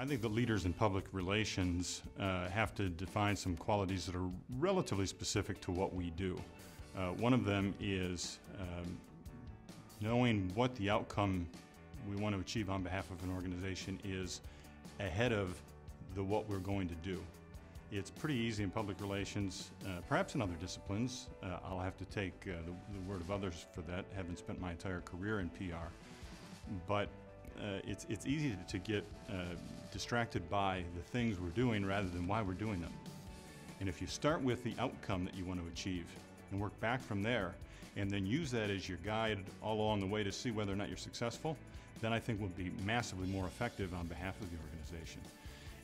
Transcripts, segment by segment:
I think the leaders in public relations uh, have to define some qualities that are relatively specific to what we do. Uh, one of them is um, knowing what the outcome we want to achieve on behalf of an organization is ahead of the what we're going to do. It's pretty easy in public relations, uh, perhaps in other disciplines. Uh, I'll have to take uh, the, the word of others for that, having spent my entire career in PR. But uh, it's, it's easy to get uh, distracted by the things we're doing rather than why we're doing them. And if you start with the outcome that you want to achieve and work back from there, and then use that as your guide all along the way to see whether or not you're successful, then I think we'll be massively more effective on behalf of the organization.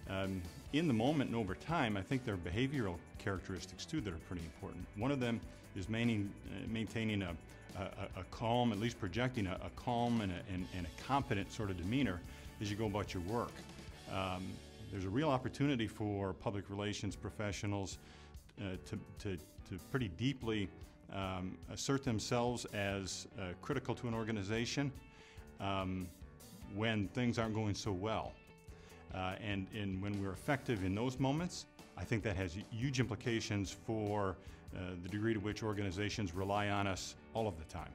Um, in the moment and over time, I think there are behavioral characteristics too that are pretty important. One of them is maintaining, uh, maintaining a, a, a, calm, at least projecting a, a calm and, and, and a competent sort of demeanor as you go about your work. Um, there's a real opportunity for public relations professionals uh, to, to, to pretty deeply um, assert themselves as uh, critical to an organization um, when things aren't going so well. Uh, and, and when we're effective in those moments, I think that has huge implications for uh, the degree to which organizations rely on us all of the time.